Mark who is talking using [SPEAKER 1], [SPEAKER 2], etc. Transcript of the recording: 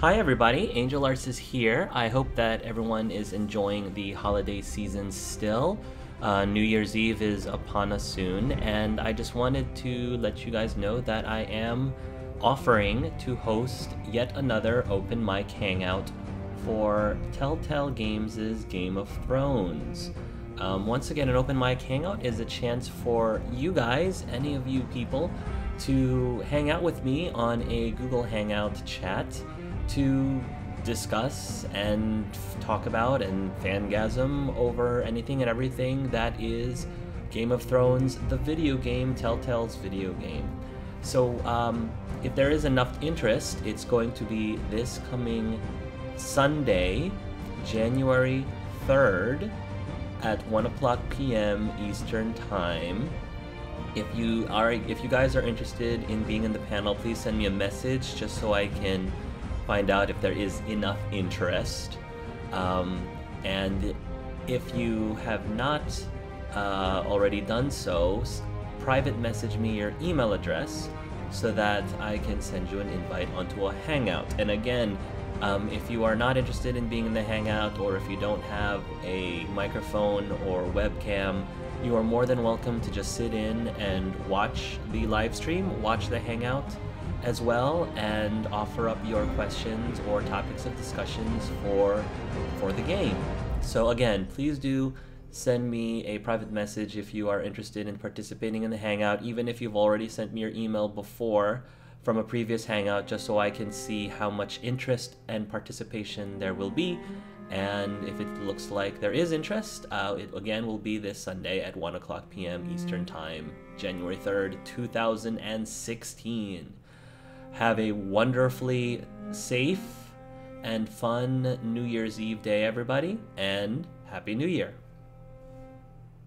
[SPEAKER 1] Hi, everybody. Angel Arts is here. I hope that everyone is enjoying the holiday season still. Uh, New Year's Eve is upon us soon, and I just wanted to let you guys know that I am offering to host yet another open mic hangout for Telltale Games' Game of Thrones. Um, once again, an open mic hangout is a chance for you guys, any of you people, to hang out with me on a Google Hangout chat to discuss and talk about and fangasm over anything and everything that is Game of Thrones, the video game, Telltale's video game. So, um, if there is enough interest, it's going to be this coming Sunday, January 3rd at 1 o'clock p.m. Eastern Time. If you are, if you guys are interested in being in the panel, please send me a message just so I can find out if there is enough interest. Um, and if you have not uh, already done so, private message me your email address so that I can send you an invite onto a Hangout. And again, um, if you are not interested in being in the Hangout or if you don't have a microphone or webcam, you are more than welcome to just sit in and watch the live stream, watch the Hangout as well, and offer up your questions or topics of discussions for for the game. So again, please do send me a private message if you are interested in participating in the Hangout, even if you've already sent me your email before from a previous Hangout, just so I can see how much interest and participation there will be. And if it looks like there is interest, uh, it again will be this Sunday at 1 o'clock p.m. Eastern Time, January 3rd, 2016. Have a wonderfully safe and fun New Year's Eve day, everybody, and Happy New Year!